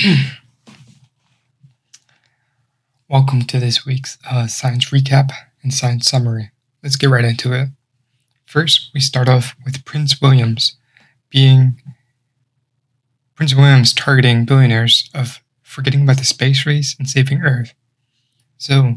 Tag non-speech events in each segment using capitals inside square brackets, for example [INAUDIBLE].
[CLEARS THROAT] Welcome to this week's uh, science recap and science summary. Let's get right into it. First, we start off with Prince Williams being Prince Williams targeting billionaires of forgetting about the space race and saving Earth. So,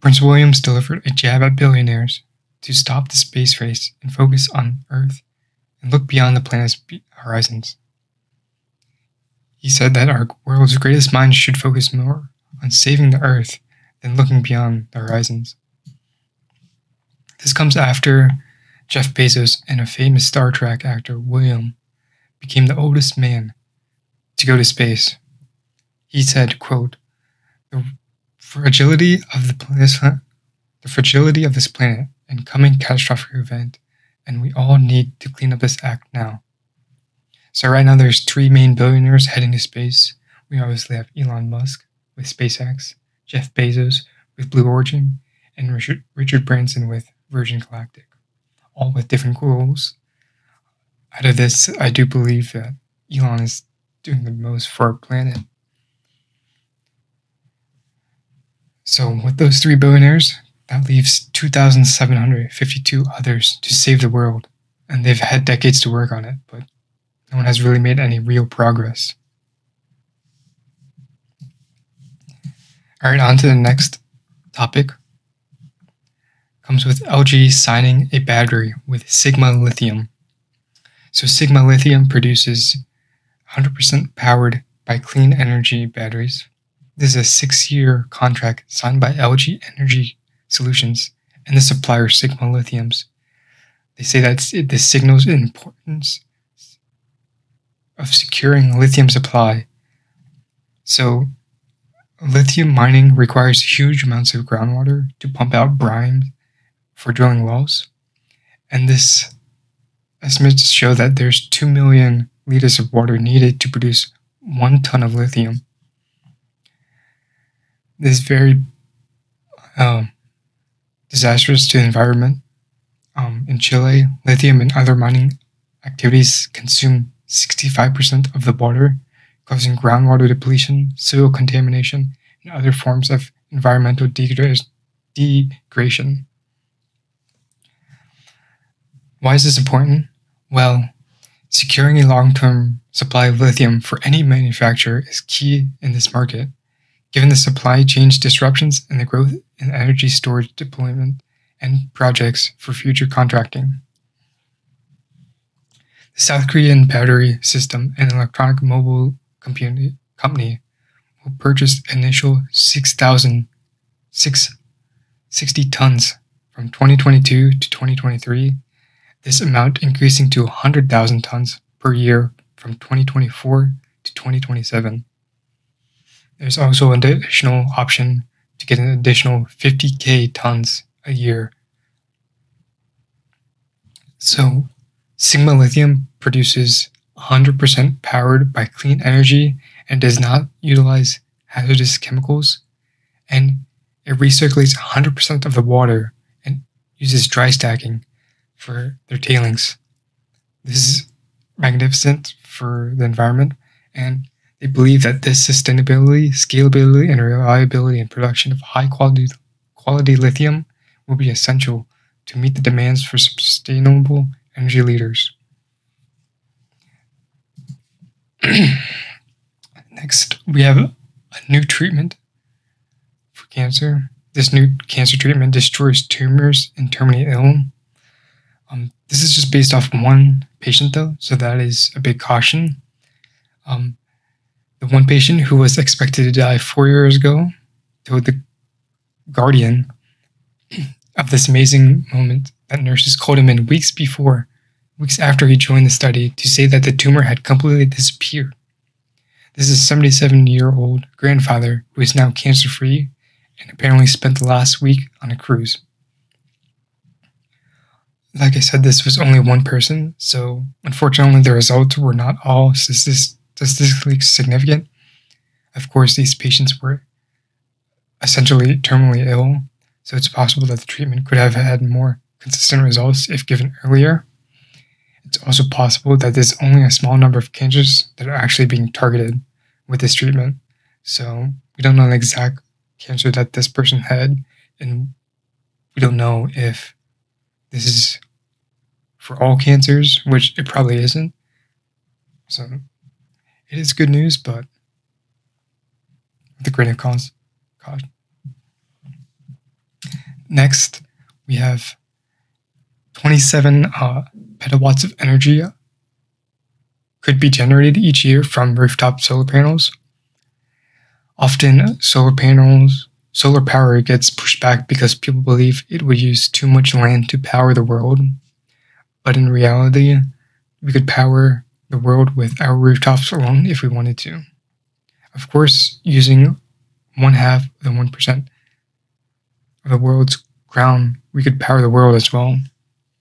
Prince Williams delivered a jab at billionaires to stop the space race and focus on Earth and look beyond the planet's horizons. He said that our world's greatest minds should focus more on saving the Earth than looking beyond the horizons. This comes after Jeff Bezos and a famous Star Trek actor, William, became the oldest man to go to space. He said, quote, the fragility of the planet, the fragility of this planet and coming catastrophic event, and we all need to clean up this act now. So right now there's three main billionaires heading to space. We obviously have Elon Musk with SpaceX, Jeff Bezos with Blue Origin, and Richard, Richard Branson with Virgin Galactic, all with different goals. Out of this, I do believe that Elon is doing the most for our planet. So, with those three billionaires, that leaves 2,752 others to save the world, and they've had decades to work on it, but no one has really made any real progress. All right, on to the next topic. Comes with LG signing a battery with Sigma Lithium. So, Sigma Lithium produces 100% powered by clean energy batteries. This is a six year contract signed by LG Energy Solutions and the supplier Sigma Lithiums. They say that this signals importance of securing lithium supply. So, lithium mining requires huge amounts of groundwater to pump out brine for drilling wells. And this estimates show that there's 2 million liters of water needed to produce one ton of lithium. This is very um, disastrous to the environment. Um, in Chile, lithium and other mining activities consume 65% of the water, causing groundwater depletion, soil contamination, and other forms of environmental degradation. Why is this important? Well, securing a long term supply of lithium for any manufacturer is key in this market, given the supply chain disruptions and the growth in energy storage deployment and projects for future contracting. The South Korean battery system and electronic mobile company, will purchase initial 6,060 tons from 2022 to 2023 this amount increasing to 100,000 tons per year from 2024 to 2027. There's also an additional option to get an additional 50k tons a year. So, Sigma Lithium produces 100% powered by clean energy and does not utilize hazardous chemicals, and it recirculates 100% of the water and uses dry stacking for their tailings. This is magnificent for the environment, and they believe that this sustainability, scalability, and reliability in production of high quality, quality lithium will be essential to meet the demands for sustainable energy leaders. [CLEARS THROAT] Next, we have a new treatment for cancer. This new cancer treatment destroys tumors and terminally ill um, this is just based off one patient, though, so that is a big caution. Um, the one patient who was expected to die four years ago told the Guardian [CLEARS THROAT] of this amazing moment that nurses called him in weeks before, weeks after he joined the study, to say that the tumor had completely disappeared. This is a 77 year old grandfather who is now cancer free and apparently spent the last week on a cruise like I said, this was only one person, so unfortunately, the results were not all statistically significant. Of course, these patients were essentially terminally ill, so it's possible that the treatment could have had more consistent results if given earlier. it's also possible that there's only a small number of cancers that are actually being targeted with this treatment. So we don't know the exact cancer that this person had, and we don't know if this is for all cancers, which it probably isn't. So it is good news, but with a grain of caution. Next, we have 27 uh, petawatts of energy could be generated each year from rooftop solar panels. Often, solar panels, solar power gets pushed back because people believe it would use too much land to power the world. But in reality, we could power the world with our rooftops alone if we wanted to. Of course, using one half of the 1% of the world's ground, we could power the world as well.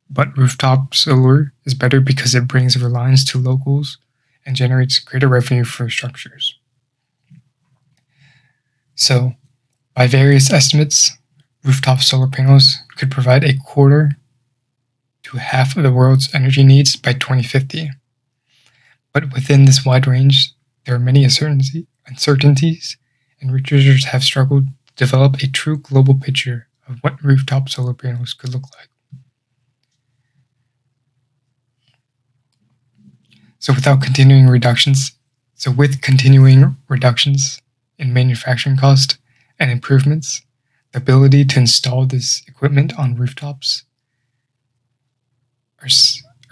But rooftop solar is better because it brings reliance to locals and generates greater revenue for structures. So, by various estimates, rooftop solar panels could provide a quarter to half of the world's energy needs by 2050. But within this wide range, there are many uncertainties, and researchers have struggled to develop a true global picture of what rooftop solar panels could look like. So without continuing reductions, so with continuing reductions in manufacturing cost and improvements, the ability to install this equipment on rooftops are,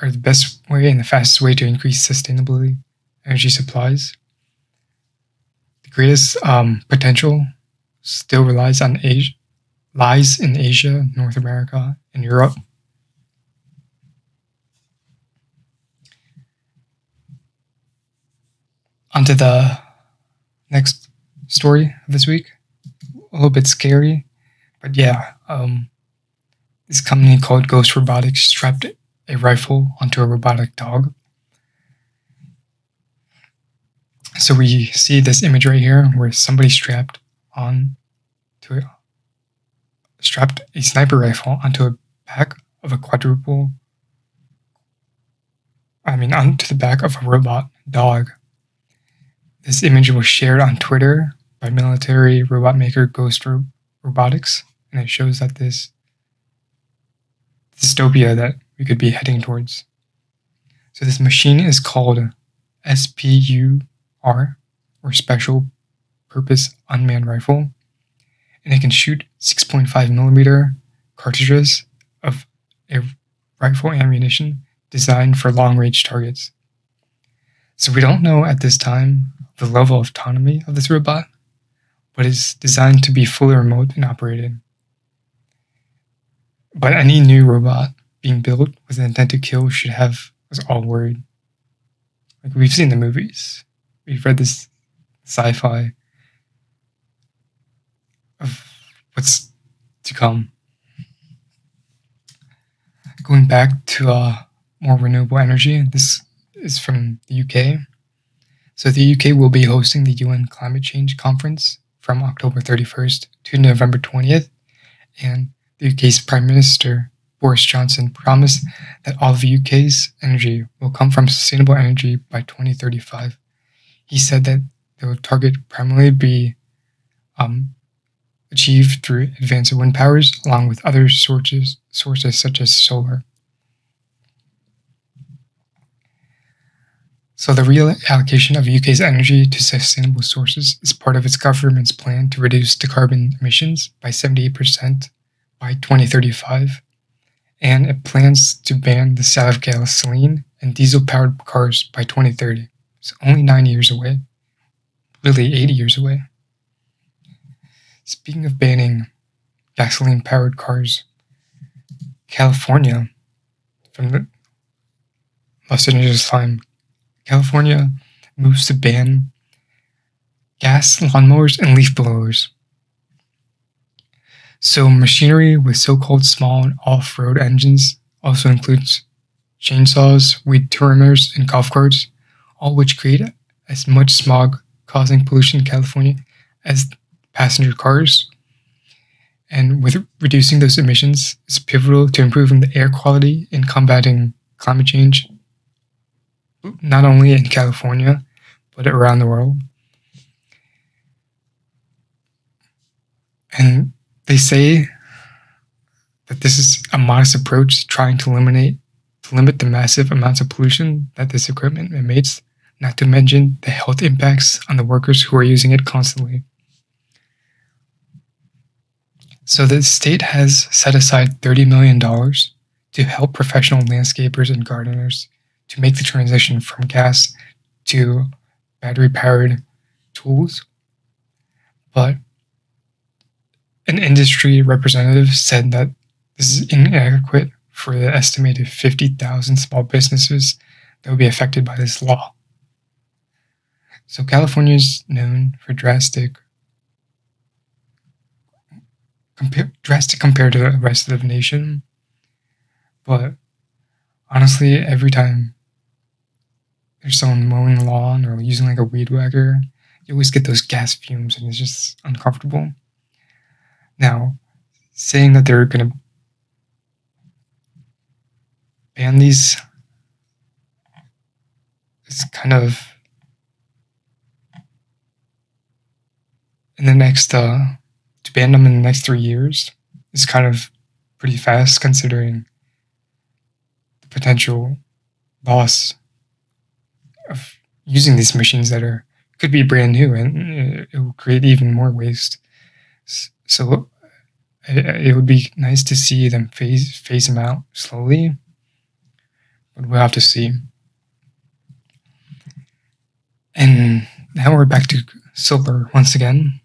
are the best way and the fastest way to increase sustainability energy supplies. The greatest um, potential still relies on Asia, lies in Asia, North America, and Europe. Onto the next story of this week. A little bit scary, but yeah, um, this company called Ghost Robotics strapped a rifle onto a robotic dog. So we see this image right here where somebody strapped on to a, strapped a sniper rifle onto a back of a quadruple I mean onto the back of a robot dog. This image was shared on Twitter by military robot maker Ghost Ro- Robotics, and it shows that this dystopia that we could be heading towards. So this machine is called SPUR, or Special Purpose Unmanned Rifle, and it can shoot 6.5 millimeter cartridges of a rifle ammunition designed for long range targets. So we don't know at this time the level of autonomy of this robot, but it's designed to be fully remote and operated. But any new robot being built with an intent to kill should have us all worried. Like we've seen the movies, we've read this sci-fi of what's to come. Going back to uh, more renewable energy, this is from the UK. So the UK will be hosting the UN Climate Change Conference from October 31st to November 20th, and the UK's Prime Minister Boris Johnson promised that all of the UK's energy will come from sustainable energy by 2035. He said that the target primarily be um, achieved through advanced wind powers, along with other sources sources such as solar. So the reallocation of UK's energy to sustainable sources is part of its government's plan to reduce the carbon emissions by 78% by 2035, and it plans to ban the sale of gasoline and diesel-powered cars by 2030. It's only nine years away, really 80 years away. Speaking of banning gasoline-powered cars, California, from the Los Angeles Times California moves to ban gas lawnmowers and leaf blowers. So, machinery with so called small and off road engines also includes chainsaws, weed trimmers, and golf carts, all which create as much smog causing pollution in California as passenger cars. And with reducing those emissions is pivotal to improving the air quality and combating climate change not only in California, but around the world. And they say that this is a modest approach trying to eliminate to limit the massive amounts of pollution that this equipment emits, not to mention the health impacts on the workers who are using it constantly. So the state has set aside $30 million to help professional landscapers and gardeners to make the transition from gas to battery powered tools. But an industry representative said that this is inadequate for the estimated 50,000 small businesses that will be affected by this law. So California is known for drastic drastic compared to the rest of the nation. But honestly, every time there's someone mowing the lawn or using like a weed whacker, you always get those gas fumes and it's just uncomfortable. Now, saying that they're going to ban these is kind of in the next uh, to ban them in the next three years is kind of pretty fast considering the potential loss of using these machines that are could be brand new and uh, it will create even more waste. So it would be nice to see them phase phase them out slowly, but we'll have to see. And now we're back to solar once again.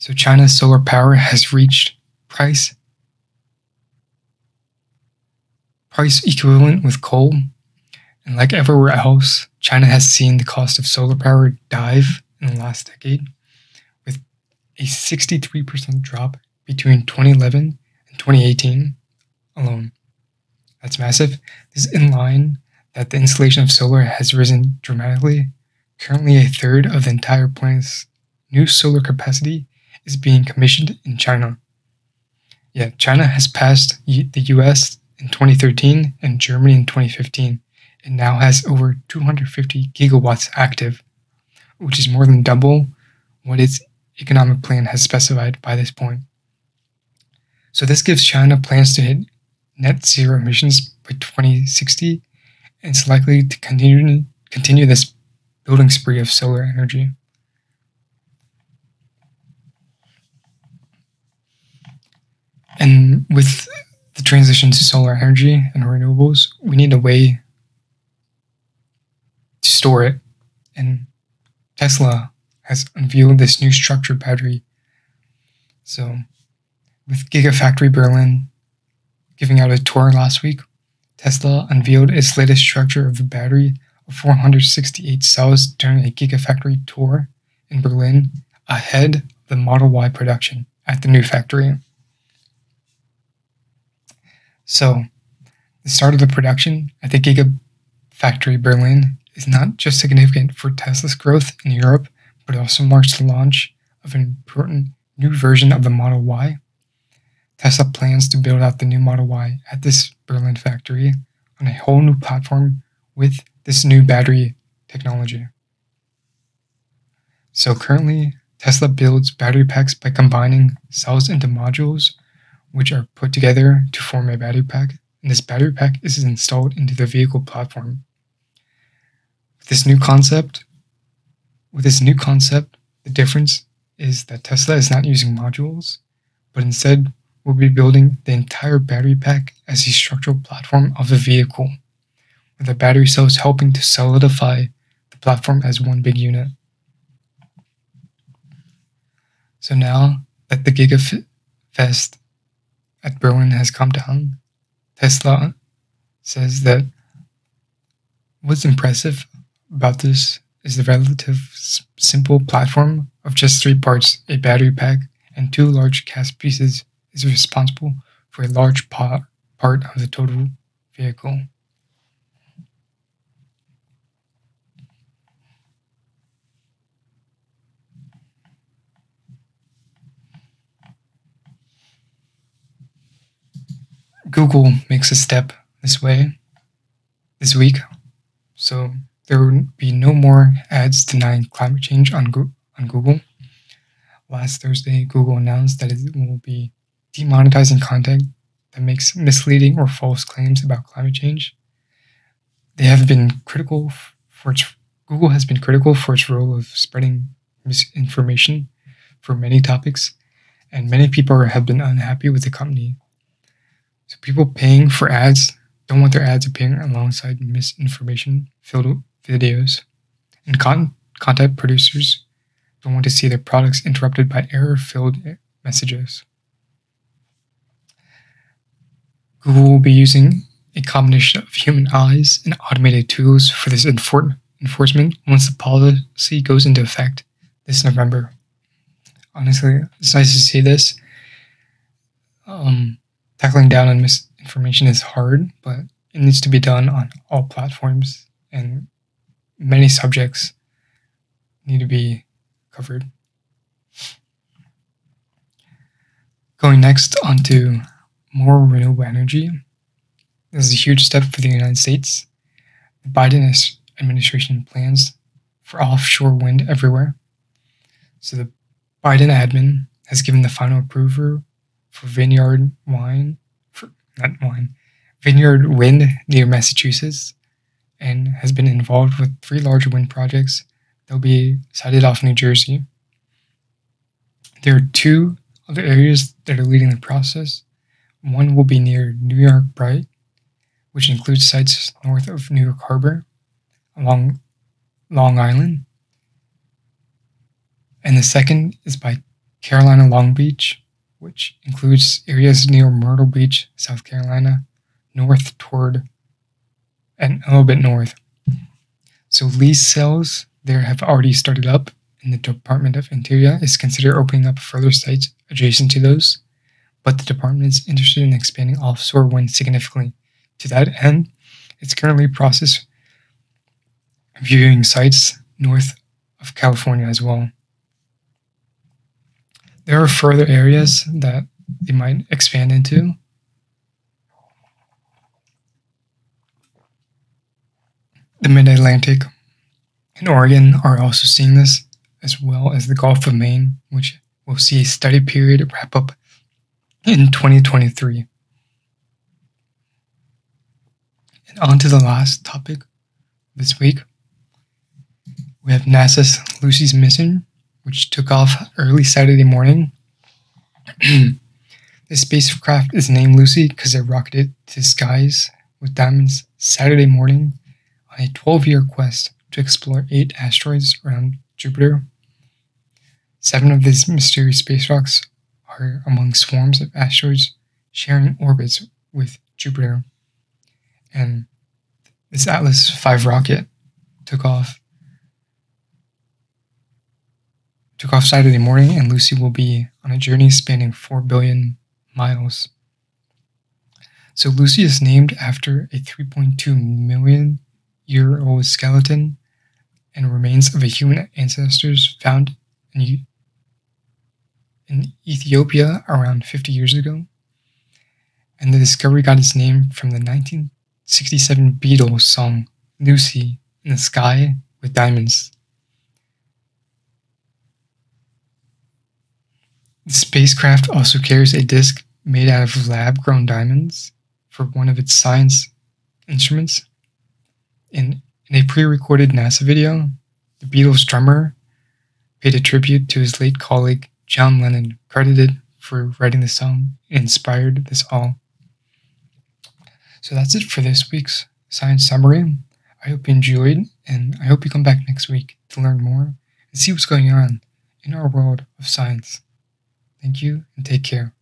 So China's solar power has reached price price equivalent with coal. And like everywhere else, China has seen the cost of solar power dive in the last decade, with a 63% drop between 2011 and 2018 alone. That's massive. This is in line that the installation of solar has risen dramatically. Currently, a third of the entire planet's new solar capacity is being commissioned in China. Yeah, China has passed the US in 2013 and Germany in 2015 and now has over 250 gigawatts active, which is more than double what its economic plan has specified by this point. So this gives China plans to hit net zero emissions by 2060 and it's likely to continue continue this building spree of solar energy. And with the transition to solar energy and renewables, we need a way to store it. And Tesla has unveiled this new structured battery. So, with Gigafactory Berlin giving out a tour last week, Tesla unveiled its latest structure of a battery of 468 cells during a Gigafactory tour in Berlin ahead of the Model Y production at the new factory. So, the start of the production at the Gigafactory Berlin is not just significant for Tesla's growth in Europe, but also marks the launch of an important new version of the Model Y. Tesla plans to build out the new Model Y at this Berlin factory on a whole new platform with this new battery technology. So currently, Tesla builds battery packs by combining cells into modules which are put together to form a battery pack, and this battery pack is installed into the vehicle platform. This new concept, with this new concept, the difference is that Tesla is not using modules, but instead will be building the entire battery pack as a structural platform of the vehicle, with the battery cells helping to solidify the platform as one big unit. So now that the GigaFest at Berlin has come down. Tesla says that what's impressive about this is the relative simple platform of just three parts a battery pack and two large cast pieces is responsible for a large part of the total vehicle. Google makes a step this way this week. So there will be no more ads denying climate change on, Go- on Google. Last Thursday, Google announced that it will be demonetizing content that makes misleading or false claims about climate change. They have been critical for its Google has been critical for its role of spreading misinformation for many topics, and many people have been unhappy with the company. So people paying for ads don't want their ads appearing alongside misinformation filled videos, and con- content producers don't want to see their products interrupted by error filled messages. Google will be using a combination of human eyes and automated tools for this enfor- enforcement once the policy goes into effect this November. Honestly, it's nice to see this. Um, tackling down on misinformation is hard, but it needs to be done on all platforms, and many subjects need to be covered. Going next onto more renewable energy. This is a huge step for the United States. The Biden administration plans for offshore wind everywhere. So the Biden admin has given the final approval for Vineyard Wine, for not wine, Vineyard Wind near Massachusetts, and has been involved with three large wind projects that will be sited off New Jersey. There are two other areas that are leading the process. One will be near New York Bight, which includes sites north of New York Harbor, along Long Island. And the second is by Carolina Long Beach, which includes areas near Myrtle Beach, South Carolina, north toward and a little bit north. So lease sales there have already started up, and the Department of Interior is considering opening up further sites adjacent to those. But the department is interested in expanding offshore wind significantly. To that end, it's currently process viewing sites north of California as well. There are further areas that they might expand into. The Mid Atlantic and Oregon are also seeing this, as well as the Gulf of Maine, which will see a study period wrap up in 2023. And on to the last topic this week. We have NASA's Lucy's mission, which took off early Saturday morning. [CLEARS THROAT] the spacecraft is named Lucy because it rocketed to skies with diamonds Saturday morning a 12 year quest to explore eight asteroids around Jupiter. Seven of these mysterious space rocks are among swarms of asteroids sharing orbits with Jupiter. And this Atlas V rocket took off took off Saturday morning, and Lucy will be on a journey spanning 4 billion miles. So, Lucy is named after a 3.2 million year old skeleton and remains of a human ancestors found in, in Ethiopia around 50 years ago. And the discovery got its name from the 1967 Beatles song Lucy in the Sky with Diamonds. The spacecraft also carries a disk made out of lab grown diamonds for one of its science instruments. In, in a pre recorded NASA video, the Beatles drummer paid a tribute to his late colleague John Lennon, credited for writing the song inspired this all. So that's it for this week's science summary. I hope you enjoyed, and I hope you come back next week to learn more and see what's going on in our world of science. Thank you and take care.